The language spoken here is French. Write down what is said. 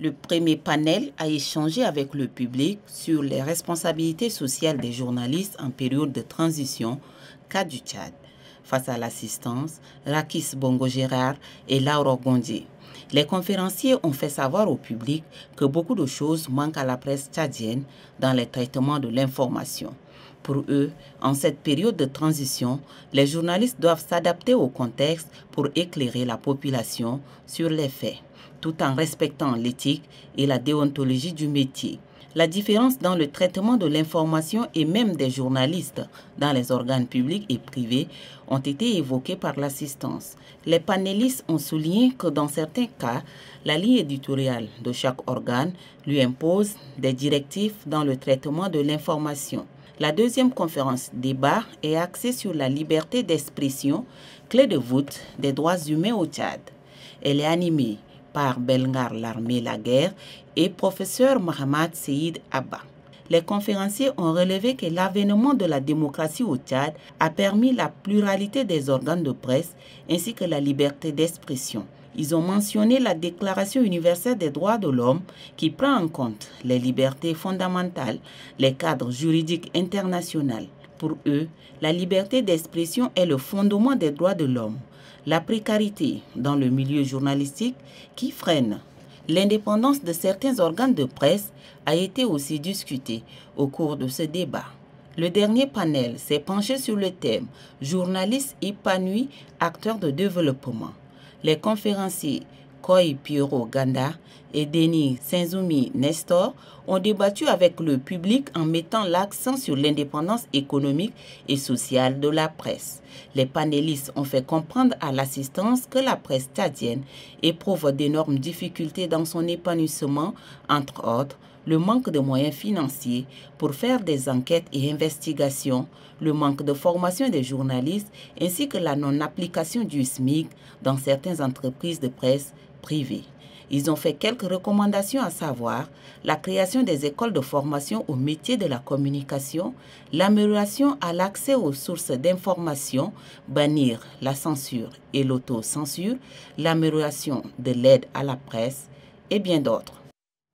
Le premier panel a échangé avec le public sur les responsabilités sociales des journalistes en période de transition, cas du Tchad. Face à l'assistance, Rakis Bongo Gérard et Laura Gondier. Les conférenciers ont fait savoir au public que beaucoup de choses manquent à la presse tchadienne dans le traitement de l'information. Pour eux, en cette période de transition, les journalistes doivent s'adapter au contexte pour éclairer la population sur les faits, tout en respectant l'éthique et la déontologie du métier. La différence dans le traitement de l'information et même des journalistes dans les organes publics et privés ont été évoquées par l'assistance. Les panélistes ont souligné que dans certains cas, la ligne éditoriale de chaque organe lui impose des directives dans le traitement de l'information. La deuxième conférence débat est axée sur la liberté d'expression, clé de voûte des droits humains au Tchad. Elle est animée par Belngar Larmé Laguerre et professeur Mohamed Seyd Abba. Les conférenciers ont relevé que l'avènement de la démocratie au Tchad a permis la pluralité des organes de presse ainsi que la liberté d'expression. Ils ont mentionné la Déclaration universelle des droits de l'homme qui prend en compte les libertés fondamentales, les cadres juridiques internationaux. Pour eux, la liberté d'expression est le fondement des droits de l'homme. La précarité dans le milieu journalistique qui freine l'indépendance de certains organes de presse a été aussi discutée au cours de ce débat. Le dernier panel s'est penché sur le thème Journalistes épanouis, acteurs de développement les conférenciers Koi Piero Ganda et Denis Senzumi Nestor ont débattu avec le public en mettant l'accent sur l'indépendance économique et sociale de la presse. Les panélistes ont fait comprendre à l'assistance que la presse tchadienne éprouve d'énormes difficultés dans son épanouissement, entre autres le manque de moyens financiers pour faire des enquêtes et investigations, le manque de formation des journalistes ainsi que la non-application du SMIC dans certaines entreprises de presse privées. Ils ont fait quelques recommandations à savoir la création des écoles de formation au métier de la communication, l'amélioration à l'accès aux sources d'information, bannir la censure et l'autocensure, l'amélioration de l'aide à la presse et bien d'autres.